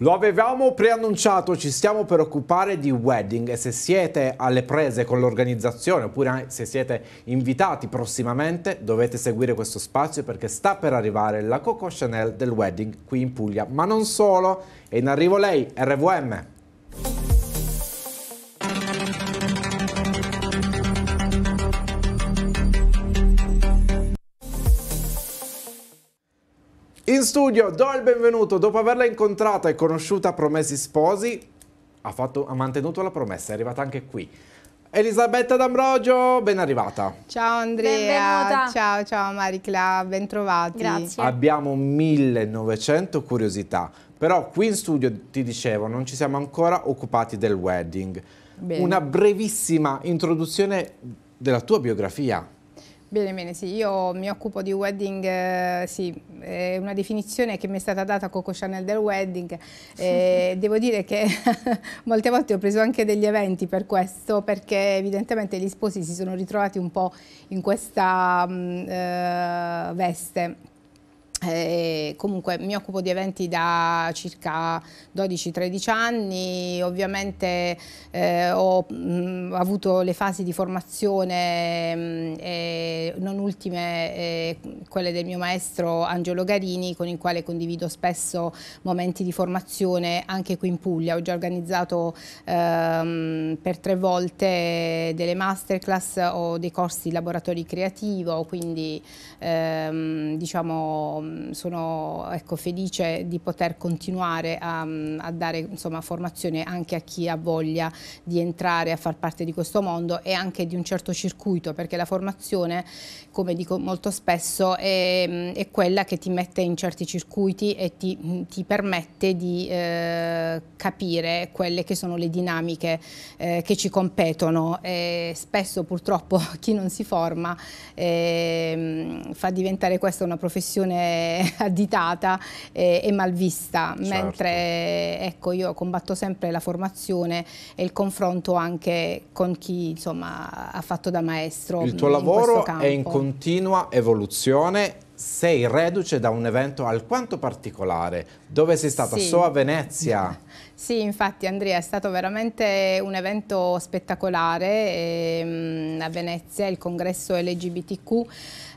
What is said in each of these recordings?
Lo avevamo preannunciato, ci stiamo per occupare di wedding e se siete alle prese con l'organizzazione oppure se siete invitati prossimamente dovete seguire questo spazio perché sta per arrivare la Coco Chanel del wedding qui in Puglia. Ma non solo, è in arrivo lei, RVM. In studio do il benvenuto, dopo averla incontrata e conosciuta a Promessi Sposi, ha, fatto, ha mantenuto la promessa, è arrivata anche qui. Elisabetta D'Ambrogio, ben arrivata. Ciao Andrea, Benvenuta. ciao ciao Maricla, ben trovati. Grazie. Abbiamo 1900 curiosità, però qui in studio ti dicevo non ci siamo ancora occupati del wedding. Bene. Una brevissima introduzione della tua biografia. Bene, bene, sì, io mi occupo di wedding, eh, sì, è una definizione che mi è stata data Coco Chanel del wedding, eh, devo dire che molte volte ho preso anche degli eventi per questo, perché evidentemente gli sposi si sono ritrovati un po' in questa mh, mm, eh, veste. Eh, comunque mi occupo di eventi da circa 12-13 anni, ovviamente eh, ho mh, avuto le fasi di formazione, mh, eh, non ultime eh, quelle del mio maestro Angelo Garini con il quale condivido spesso momenti di formazione anche qui in Puglia. Ho già organizzato ehm, per tre volte delle masterclass o dei corsi di laboratorio creativo, quindi ehm, diciamo sono ecco, felice di poter continuare a, a dare insomma, formazione anche a chi ha voglia di entrare a far parte di questo mondo e anche di un certo circuito perché la formazione come dico molto spesso è, è quella che ti mette in certi circuiti e ti, ti permette di eh, capire quelle che sono le dinamiche eh, che ci competono. E spesso purtroppo chi non si forma eh, fa diventare questa una professione additata e, e malvista, certo. mentre ecco, io combatto sempre la formazione e il confronto anche con chi insomma, ha fatto da maestro. Il tuo lavoro è in continua evoluzione sei reduce da un evento alquanto particolare. Dove sei stata? Sì. So a Venezia. Sì, infatti Andrea, è stato veramente un evento spettacolare ehm, a Venezia, il congresso LGBTQ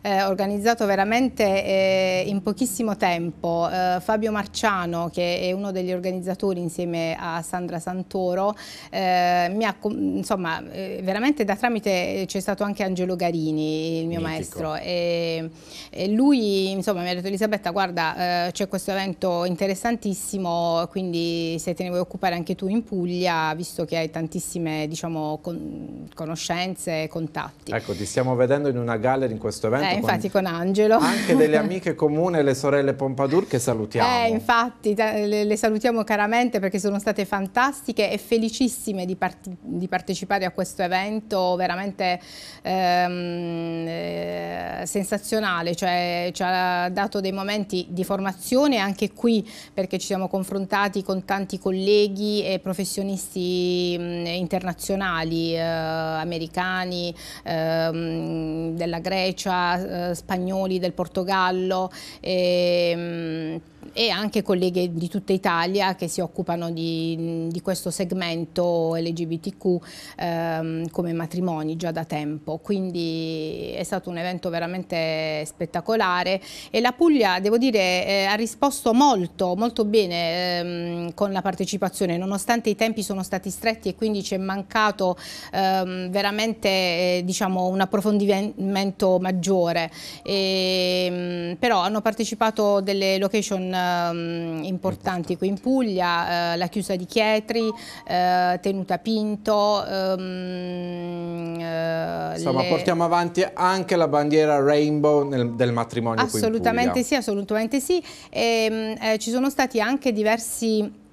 eh, organizzato veramente eh, in pochissimo tempo. Eh, Fabio Marciano, che è uno degli organizzatori insieme a Sandra Santoro, eh, mi ha, insomma, eh, veramente da tramite c'è stato anche Angelo Garini, il mio Mitico. maestro, e, e, lui insomma, mi ha detto Elisabetta guarda eh, c'è questo evento interessantissimo, quindi se te ne vuoi occupare anche tu in Puglia, visto che hai tantissime diciamo, con, conoscenze e contatti. Ecco, ti stiamo vedendo in una gallery in questo evento eh, infatti con, con Angelo. Anche delle amiche comuni, le sorelle Pompadour che salutiamo. Eh, infatti le, le, salutiamo caramente perché sono state fantastiche e felicissime di, part di partecipare a questo evento veramente ehm, eh, sensazionale, cioè ci ha dato dei momenti di formazione anche qui perché ci siamo confrontati con tanti colleghi e professionisti mh, internazionali, eh, americani, ehm, della Grecia, eh, spagnoli del Portogallo. E, ehm, e anche colleghe di tutta Italia che si occupano di, di questo segmento LGBTQ ehm, come matrimoni già da tempo, quindi è stato un evento veramente spettacolare e la Puglia devo dire eh, ha risposto molto, molto bene ehm, con la partecipazione. Nonostante i tempi sono stati stretti e quindi ci è mancato ehm, veramente eh, diciamo, un approfondimento maggiore, e, ehm, però hanno partecipato delle location um, importanti qui in Puglia, uh, la chiusa di Chietri, uh, Tenuta Pinto. Um, Insomma, le... portiamo avanti anche la bandiera rainbow nel, del matrimonio assolutamente sì, assolutamente sì. E, um, ci sono stati anche diversi eh,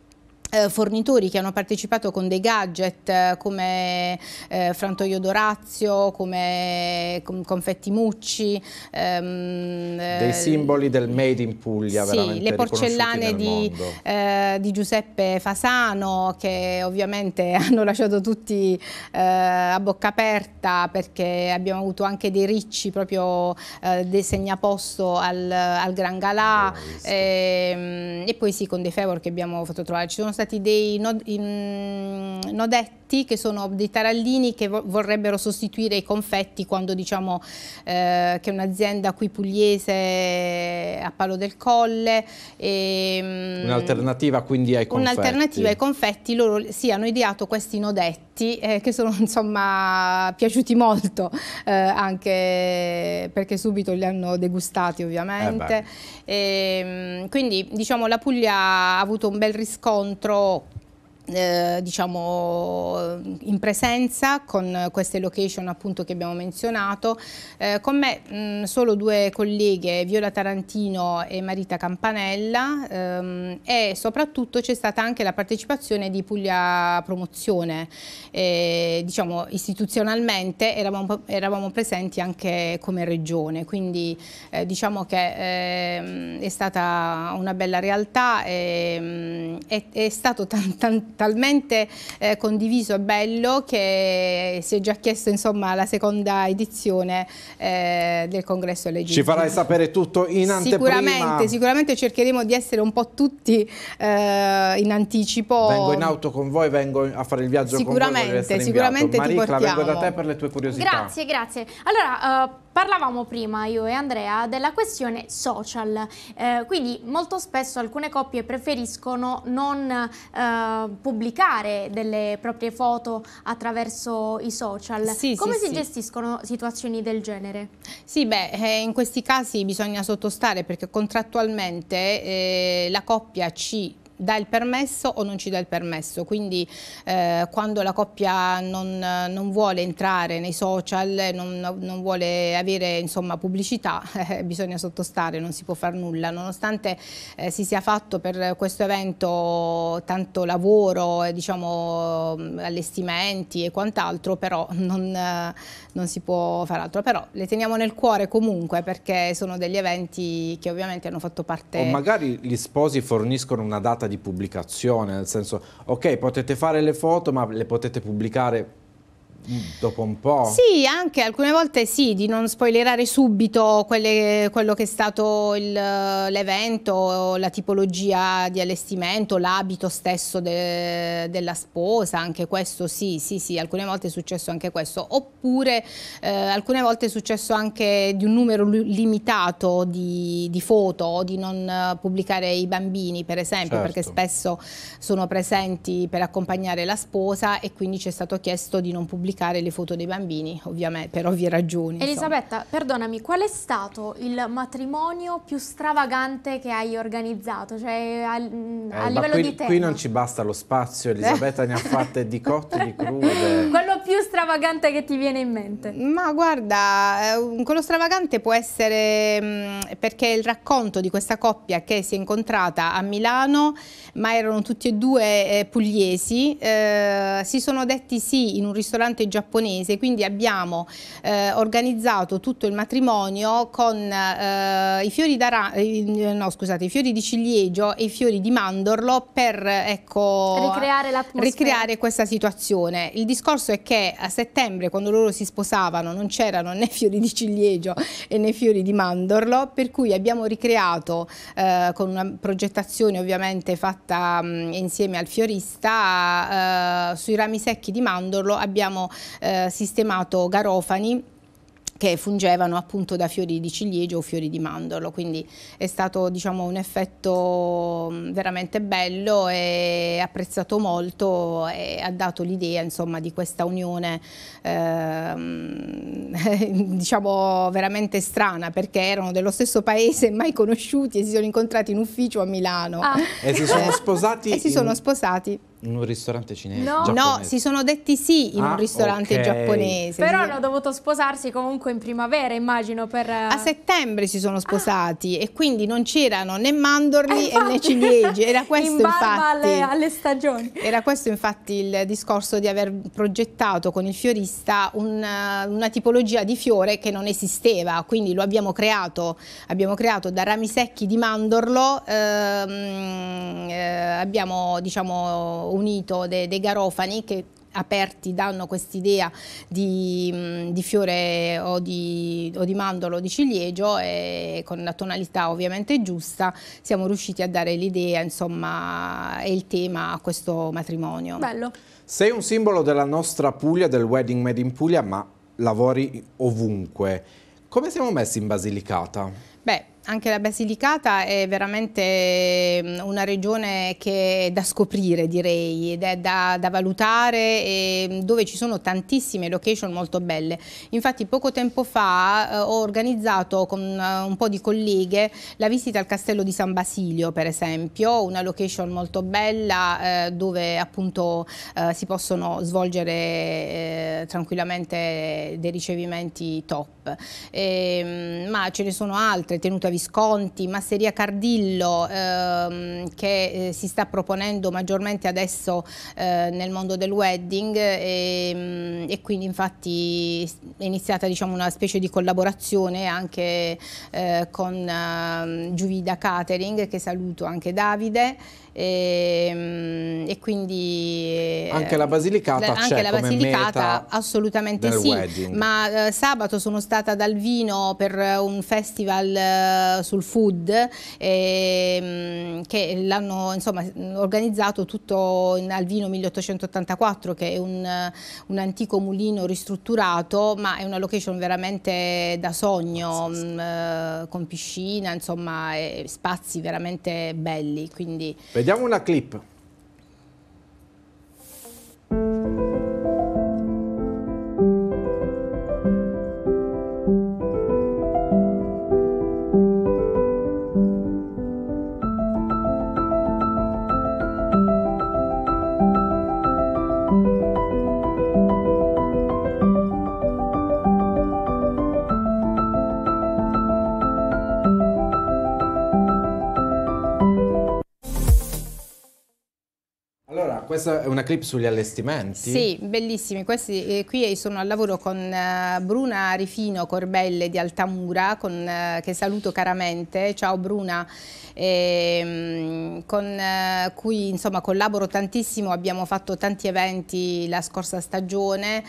fornitori che hanno partecipato con dei gadget eh, come eh, frantoio d'Orazio, come com confetti Mucci. Ehm, dei simboli del made in Puglia, sì, le porcellane di, eh, di, Giuseppe Fasano che ovviamente hanno lasciato tutti eh, a bocca aperta perché abbiamo avuto anche dei ricci proprio dei segnaposto al, al Gran Galà e, ehm, e, poi sì con dei favor che abbiamo fatto trovare. Ci sono stati dei nod nodetti che sono dei tarallini che vorrebbero sostituire i confetti quando diciamo eh, che un'azienda qui pugliese a Palo del Colle. Mm, un'alternativa quindi ai confetti. Un'alternativa ai confetti, loro sì hanno ideato questi nodetti eh, che sono insomma piaciuti molto eh, anche perché subito li hanno degustati ovviamente. Eh e, ehm, quindi diciamo la Puglia ha avuto un bel riscontro eh, diciamo in presenza con queste location appunto che abbiamo menzionato eh, con me mh, solo due colleghe Viola Tarantino e Marita Campanella ehm, e soprattutto c'è stata anche la partecipazione di Puglia Promozione. Eh, diciamo istituzionalmente eravamo, eravamo, presenti anche come regione quindi eh, diciamo che ehm, è stata una bella realtà e è, è stato tan, tan, talmente eh, condiviso e bello che si è già chiesto insomma la seconda edizione eh, del congresso LGBT. Ci farai sapere tutto in anteprima. Sicuramente, sicuramente cercheremo di essere un po' tutti eh, in anticipo. Vengo in auto con voi, vengo a fare il viaggio con voi. Sicuramente, sicuramente ti portiamo. vengo da te per le tue curiosità. Grazie, grazie. Allora, uh, Parlavamo prima io e Andrea della questione social, eh, quindi molto spesso alcune coppie preferiscono non eh, pubblicare delle proprie foto attraverso i social. Sì, Come sì, si sì. gestiscono situazioni del genere? Sì, beh, eh, in questi casi bisogna sottostare perché contrattualmente eh, la coppia ci dà il permesso o non ci dà il permesso, quindi eh, quando la coppia non, non, vuole entrare nei social, non, non vuole avere insomma, pubblicità, eh, bisogna sottostare, non si può fare nulla, nonostante eh, si sia fatto per questo evento tanto lavoro, diciamo, allestimenti e quant'altro, però non, non si può fare altro, però le teniamo nel cuore comunque perché sono degli eventi che ovviamente hanno fatto parte... O magari gli sposi forniscono una data di pubblicazione, nel senso, ok, potete fare le foto, ma le potete pubblicare dopo un po'. Sì, anche alcune volte sì, di non spoilerare subito quelle, quello che è stato l'evento, la tipologia di allestimento, l'abito stesso de, della sposa, anche questo sì, sì, sì, alcune volte è successo anche questo. Oppure eh, alcune volte è successo anche di un numero limitato di, di foto, di non pubblicare i bambini per esempio, certo. perché spesso sono presenti per accompagnare la sposa e quindi ci è stato chiesto di non pubblicare pubblicare le foto dei bambini, ovviamente, per ovvie ragioni. Elisabetta, insomma. perdonami, qual è stato il matrimonio più stravagante che hai organizzato? Cioè, a, eh, a livello qui, di tema? Qui non ci basta lo spazio, Elisabetta ne ha fatte di cotte, di crude. Quello più stravagante che ti viene in mente? Ma guarda, eh, quello stravagante può essere mm, perché il racconto di questa coppia che si è incontrata a Milano, ma erano tutti e due eh, pugliesi, eh, si sono detti sì in un ristorante giapponese, quindi abbiamo eh, organizzato tutto il matrimonio con eh, i, fiori no, scusate, i fiori di ciliegio e i fiori di mandorlo per ecco, ricreare, ricreare questa situazione. Il discorso è che a settembre, quando loro si sposavano, non c'erano né fiori di ciliegio né fiori di mandorlo, per cui abbiamo ricreato eh, con una progettazione ovviamente fatta mh, insieme al fiorista eh, sui rami secchi di mandorlo abbiamo eh, sistemato garofani che fungevano appunto da fiori di ciliegio o fiori di mandorlo, quindi è stato diciamo, un effetto mm, veramente bello e apprezzato molto e ha dato l'idea insomma di questa unione ehm, diciamo veramente strana perché erano dello stesso paese mai conosciuti e si sono incontrati in ufficio a Milano. Ah. E si sono sposati? e si sono sposati In un ristorante cinese? No. No, si sono detti sì in Ah, un ristorante ok. giapponese. Però Sì. hanno dovuto sposarsi comunque in primavera, immagino, per... A settembre si sono sposati e quindi non c'erano né mandorli Eh, e né ciliegie. Era questo in barba infatti. alle, alle stagioni. Era questo infatti il discorso di aver progettato con il fiorista un, eh, una tipologia di fiore che non esisteva, quindi lo abbiamo creato, abbiamo creato da rami secchi di mandorlo, ehm, eh, abbiamo diciamo, unito de- dei garofani che aperti danno quest'idea di, mh, di fiore o di, o di mandorlo o di ciliegio e con la tonalità ovviamente giusta siamo riusciti a dare l'idea insomma e il tema a questo matrimonio. Bello. Sei un simbolo della nostra Puglia, del Wedding Made in Puglia, ma lavori ovunque. Come siamo messi in Basilicata? Beh, anche la Basilicata è veramente mm, una regione che è da scoprire, direi, ed è da, da valutare, e mm, dove ci sono tantissime location molto belle. Infatti poco tempo fa eh, ho organizzato con eh, un po' di colleghe la visita al castello di San Basilio, per esempio, una location molto bella eh, dove appunto eh, si possono svolgere eh, tranquillamente dei ricevimenti top. Ehm, ma ce ne sono altre, Tenuta Visconti, Masseria Cardillo, ehm, che eh, si sta proponendo maggiormente adesso eh, nel mondo del wedding e, e quindi infatti è iniziata diciamo, una specie di collaborazione anche eh, con ehm, Giuvida Catering, che saluto anche Davide. E, e quindi eh, Anche la Basilicata anche c'è la Basilicata assolutamente sì wedding. ma eh, sabato sono stata dal vino per eh, un festival eh, sul food ehm, che l'hanno insomma organizzato tutto in- al vino 1884 che è un, eh, un antico mulino ristrutturato ma è una location veramente da sogno mh, eh, con piscina insomma e spazi veramente belli quindi Vediamo una clip. Questa è una clip sugli allestimenti? Sì, bellissimi. Questi, eh, qui sono al lavoro con eh, Bruna Rifino Corbelle di Altamura, con, eh, che saluto caramente. Ciao Bruna, ehm, con eh, cui insomma, collaboro tantissimo, abbiamo fatto tanti eventi la scorsa stagione,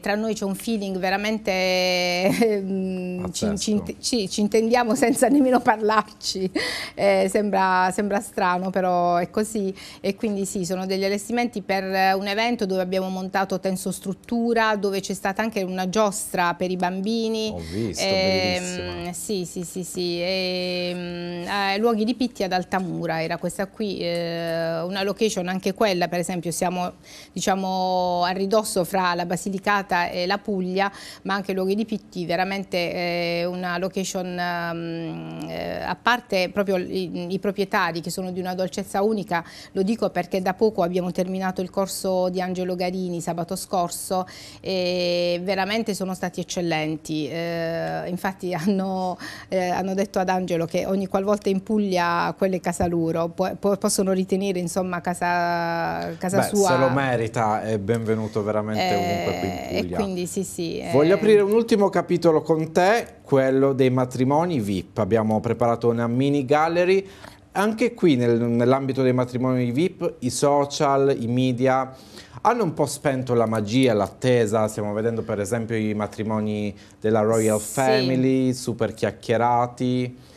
tra noi c'è un feeling veramente... ehm, ci, ci- ci, ci intendiamo senza nemmeno parlarci, Eh, sembra, sembra strano però è così e quindi sì sono degli allestimenti per eh, un evento dove abbiamo montato tensostruttura, dove c'è stata anche una giostra per i bambini. Ho visto, Ehm, bellissima. sì, sì, sì, sì. ehm, eh, luoghi di Pitti ad Altamura era questa qui, eh, una location anche quella, per esempio siamo diciamo a ridosso fra la Basilicata e la Puglia, ma anche luoghi di Pitti, veramente eh, una location ehm, eh, a parte proprio i, i proprietari che sono di una dolcezza unica, lo dico perché da poco abbiamo terminato il corso di Angelo Garini sabato scorso e veramente sono stati eccellenti. Eh, infatti hanno, eh, hanno detto ad Angelo che ogni qualvolta in Puglia quello è casa loro, po- po- possono ritenere insomma casa, casa Beh, sua. se lo merita è benvenuto veramente ovunque qui in Eh, Puglia. Quindi sì sì. eh, Voglio aprire un ultimo capitolo con te, quello dei matrimoni VIP. Abbiamo preparato una mini gallery. Anche qui nel- nell'ambito dei matrimoni VIP i social, i media hanno un po' spento la magia, l'attesa. Stiamo vedendo per esempio i matrimoni della Royal Sì. Family, super chiacchierati.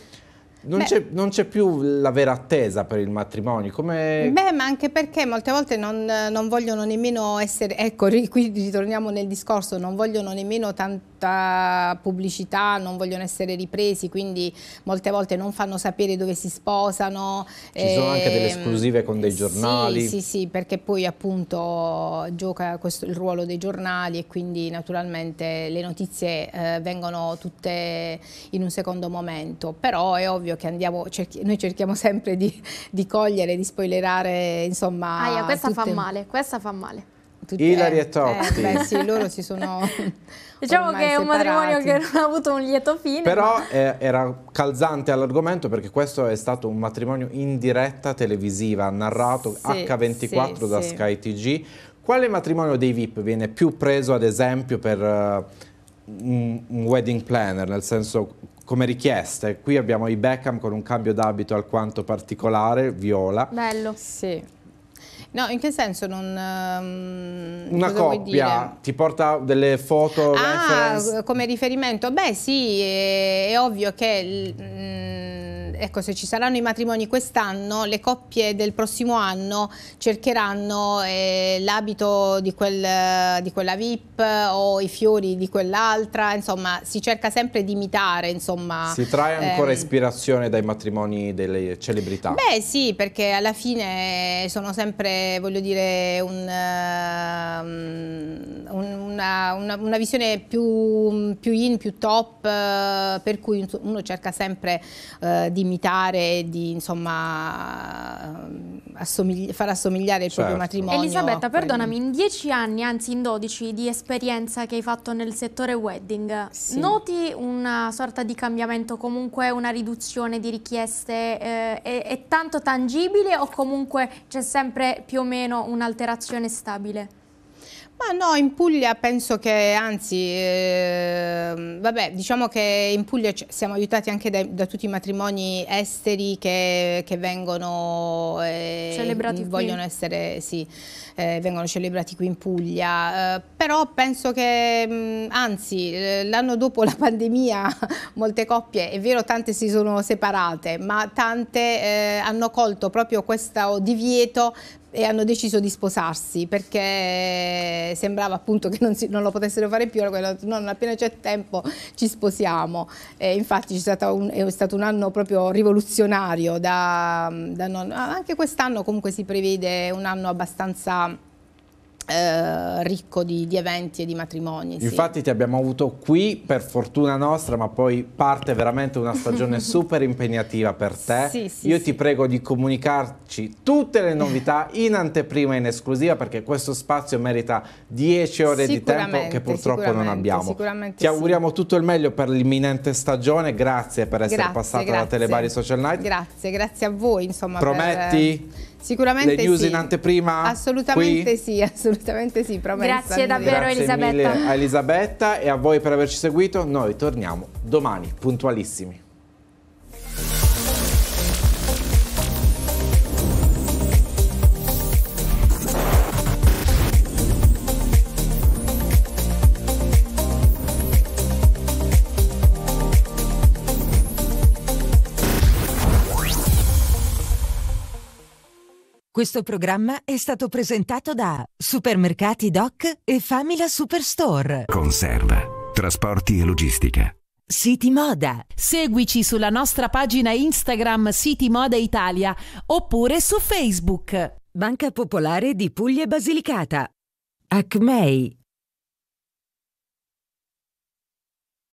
Non c'è, non c'è più la vera attesa per il matrimonio. Come... Beh, ma anche perché molte volte non, non vogliono nemmeno essere, ecco, qui ritorniamo nel discorso, non vogliono nemmeno tan- tutta pubblicità, non vogliono essere ripresi, quindi molte volte non fanno sapere dove si sposano. Ci sono anche delle ehm, esclusive con dei giornali. Sì, sì, sì, perché poi appunto gioca questo, il ruolo dei giornali e quindi naturalmente le notizie eh, vengono tutte in un secondo momento, però è ovvio che andiamo, cerchi, noi cerchiamo sempre di, di, cogliere, di spoilerare, insomma... Aia, questa tutte... fa male, questa fa male. Tutti, Ilari eh, e Totti. Eh, beh sì, loro si sono Diciamo che è un matrimonio che non ha avuto un lieto fine. Però ma... eh, era calzante all'argomento perché questo è stato un matrimonio in diretta televisiva, narrato sì, H24 sì, da sì. Sky TG. Quale matrimonio dei VIP viene più preso ad esempio per uh, un, un wedding planner, nel senso come richieste? Qui abbiamo i Beckham con un cambio d'abito alquanto particolare, viola. Bello. Sì. No, in che senso non... Um, Una coppia ti porta delle foto ah, reference? come riferimento? Beh sì, è, è ovvio che... Mm, ecco, se ci saranno i matrimoni quest'anno, le coppie del prossimo anno cercheranno eh, l'abito di, quel, di, quella VIP o i fiori di quell'altra, insomma si cerca sempre di imitare. Insomma, si trae ancora ehm, ispirazione dai matrimoni delle celebrità? Beh sì, perché alla fine sono sempre, voglio dire, un, um, una, una, una, visione più, più, in, più top, uh, per cui uno cerca sempre uh, di imitare, di insomma assomigli far assomigliare il certo. proprio matrimonio. Elisabetta, perdonami, in dieci anni, anzi in dodici di esperienza che hai fatto nel settore wedding, sì. noti una sorta di cambiamento, comunque una riduzione di richieste? Eh, è, è tanto tangibile o comunque c'è sempre più o meno un'alterazione stabile? Ma no, in Puglia penso che anzi, eh, vabbè, diciamo che in Puglia siamo aiutati anche da, da tutti i matrimoni esteri che, che vengono eh, celebrati vogliono qui. essere, sì, eh, vengono celebrati qui in Puglia. Eh, però penso che, mh, mm, anzi, eh, l'anno dopo la pandemia molte coppie, è vero, tante si sono separate, ma tante eh, hanno colto proprio questo divieto e hanno deciso di sposarsi perché sembrava appunto che non, si, non lo potessero fare più, allora non appena c'è tempo ci sposiamo. E infatti è stato, un, è stato un anno proprio rivoluzionario, da, da non, anche quest'anno comunque si prevede un anno abbastanza eh, ricco di, di, eventi e di matrimoni. Infatti sì. ti abbiamo avuto qui per fortuna nostra, ma poi parte veramente una stagione super impegnativa per te. Sì, sì, Io ti prego di comunicarci tutte le novità in anteprima e in esclusiva perché questo spazio merita 10 ore di tempo che purtroppo non abbiamo. Ti auguriamo tutto il meglio per l'imminente stagione, grazie per essere grazie, passata grazie. da Telebari Social Night. Grazie, grazie a voi. Insomma, Prometti? Per... Sicuramente Le news sì. in anteprima? Assolutamente qui? sì, assolutamente sì, promessa. Grazie davvero Grazie Elisabetta. Mille a Elisabetta e a voi per averci seguito. Noi torniamo domani, puntualissimi. Questo programma è stato presentato da Supermercati Doc e Famila Superstore. Conserva, trasporti e logistica. City Moda. Seguici sulla nostra pagina Instagram City Moda Italia oppure su Facebook. Banca Popolare di Puglia e Basilicata. Acmei